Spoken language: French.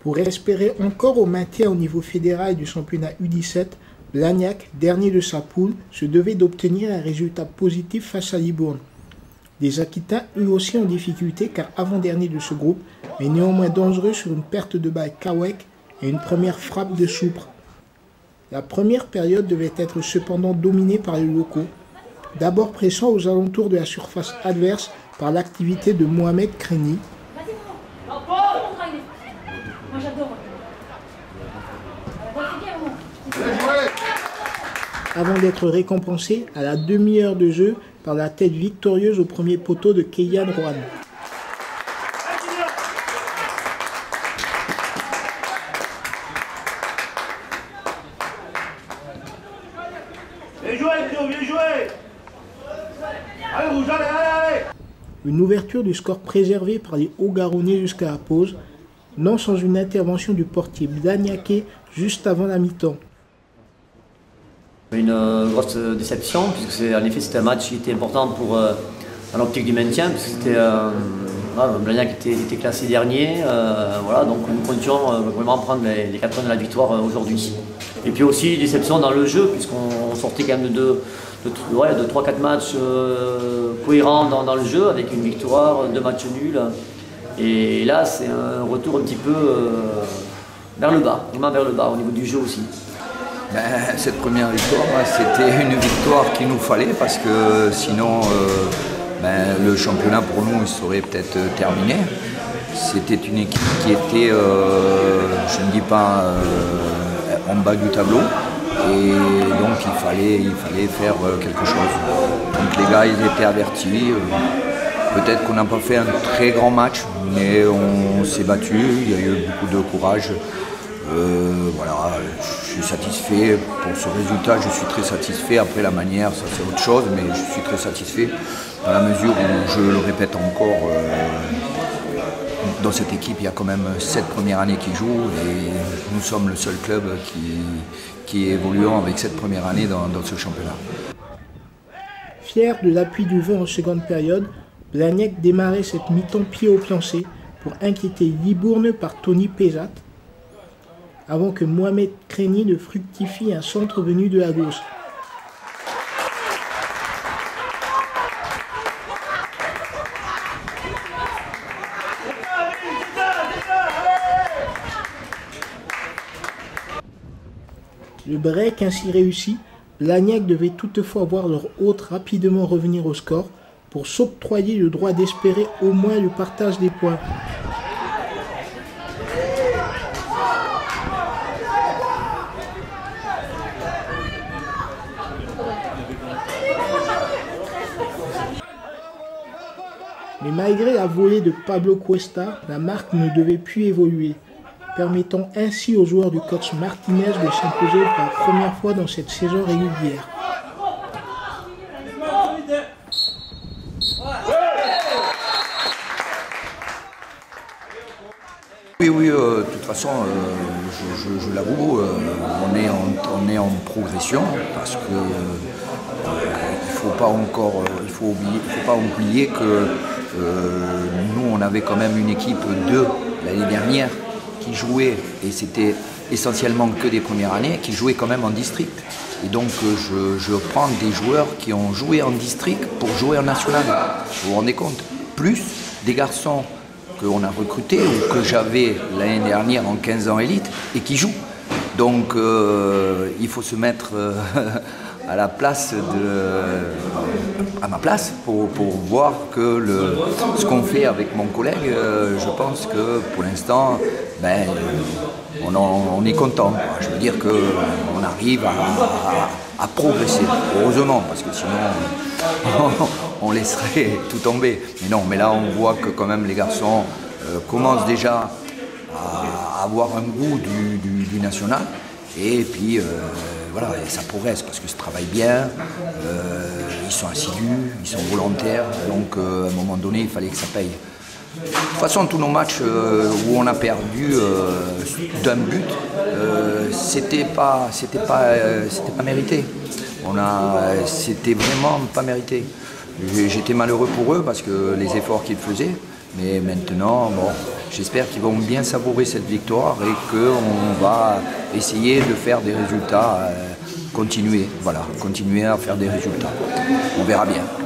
Pour espérer encore au maintien au niveau fédéral du championnat U17, Blagnac, dernier de sa poule, se devait d'obtenir un résultat positif face à Libourne. Les Aquitains eux aussi en difficulté car avant-dernier de ce groupe, mais néanmoins dangereux sur une perte de balle Kawek et une première frappe de Soupre. La première période devait être cependant dominée par les locaux, d'abord pressant aux alentours de la surface adverse par l'activité de Mohamed Kreni, avant d'être récompensé à la demi-heure de jeu par la tête victorieuse au premier poteau de Keyan Rouen. Une ouverture du score préservé par les Hauts-Garonnais jusqu'à la pause, non sans une intervention du portier Blagnaké juste avant la mi-temps. Une euh, grosse déception, puisque en effet c'était un match qui était important pour euh, l'optique du maintien, puisque c'était euh, Blagnac était, classé dernier, voilà, donc nous comptions vraiment prendre les, quatre points de la victoire aujourd'hui. Et puis aussi déception dans le jeu, puisqu'on sortait quand même de, de, de 3-4 matchs cohérents dans, le jeu, avec une victoire, deux matchs nuls. Et là c'est un retour un petit peu vers le bas, vraiment vers le bas au niveau du jeu aussi. Ben, cette première victoire, c'était une victoire qu'il nous fallait parce que sinon euh, ben, le championnat pour nous il serait peut-être terminé. C'était une équipe qui était, euh, je ne dis pas euh, en bas du tableau, et donc il fallait, il fallait faire quelque chose. Donc les gars ils étaient avertis. Peut-être qu'on n'a pas fait un très grand match, mais on s'est battu, il y a eu beaucoup de courage. Euh, voilà, je suis satisfait pour ce résultat, je suis très satisfait. Après la manière, ça c'est autre chose, mais je suis très satisfait dans la mesure où, je le répète encore, euh, dans cette équipe, il y a quand même sept premières années qui jouent et nous sommes le seul club qui, qui évoluant avec cette première année dans, ce championnat. Fier de l'appui du vent en seconde période, Blagnac démarrait cette mi-temps pied au plancher pour inquiéter Libourne par Tony Pézat avant que Mohamed Kreni ne fructifie un centre venu de la gauche. Le break ainsi réussi, Blagnac devait toutefois voir leur hôte rapidement revenir au score pour s'octroyer le droit d'espérer au moins le partage des points. Mais malgré la volée de Pablo Cuesta, la marque ne devait plus évoluer, permettant ainsi aux joueurs du coach Martinez de s'imposer pour la première fois dans cette saison régulière. Oui, oui, euh, de toute façon, euh, je, l'avoue, euh, on, est en, progression parce que il faut pas encore, il faut oublier, faut pas oublier que nous, on avait quand même une équipe de l'année dernière qui jouait, et c'était essentiellement que des premières années, qui jouaient quand même en district. Et donc euh, je, prends des joueurs qui ont joué en district pour jouer en national. Vous vous rendez compte? Plus des garçons qu'on a recrutés ou que j'avais l'année dernière en 15 ans élite et qui jouent. Donc euh, il faut se mettre à ma place pour, voir que ce qu'on fait avec mon collègue, euh, je pense que pour l'instant, ben, on, est content. Je veux dire qu'on arrive à, progresser, heureusement, parce que sinon on, laisserait tout tomber. Mais non, mais là on voit que quand même les garçons euh, commencent déjà à avoir un goût du, national. Et puis euh, voilà, ça progresse parce que ça travaille bien, euh, ils sont assidus, ils sont volontaires, donc euh, à un moment donné, il fallait que ça paye. De toute façon, tous nos matchs euh, où on a perdu d'un but, c'était pas, c'était pas, mérité. On a, c'était vraiment pas mérité. J'étais malheureux pour eux parce que les efforts qu'ils faisaient. Mais maintenant, bon, j'espère qu'ils vont bien savourer cette victoire et qu'on va essayer de faire des résultats, euh, continuer, voilà, continuer à faire des résultats. On verra bien.